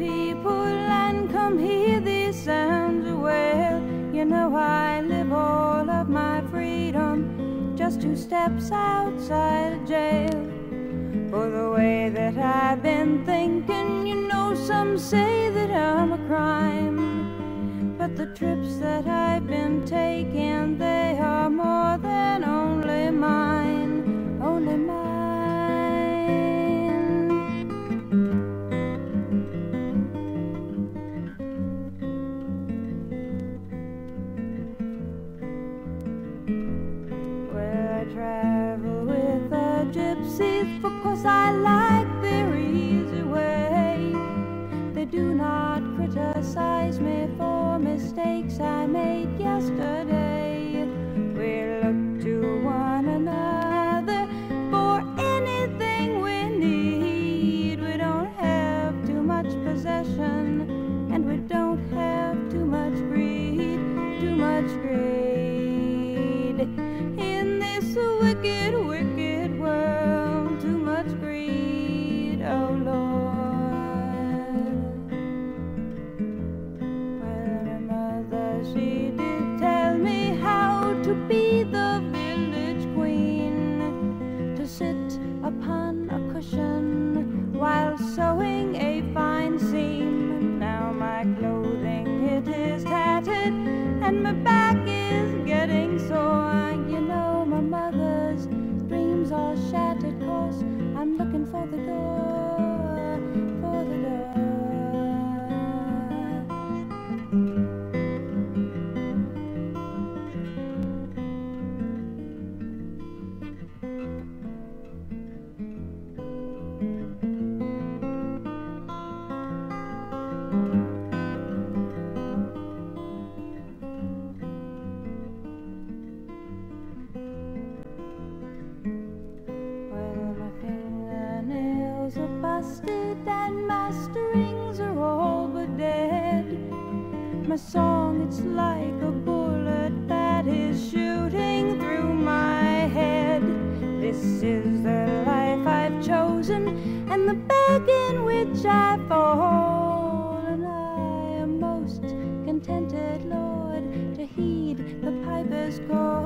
people and come hear these sounds. Well, you know I live all of my freedom just two steps outside jail. For the way that I've been thinking, you know, some say that I'm a crime. But the trips that I've been taking, because I like their easy way. They do not criticize me for mistakes I made yesterday. We look to one another for anything we need. We don't have too much possession, and we don't have too much greed, too much greed. In this wicked, wicked busted and my strings are all but dead. My song, it's like a bullet that is shooting through my head. This is the life I've chosen and the bag in which I fall. And I am most contented, Lord, to heed the piper's call.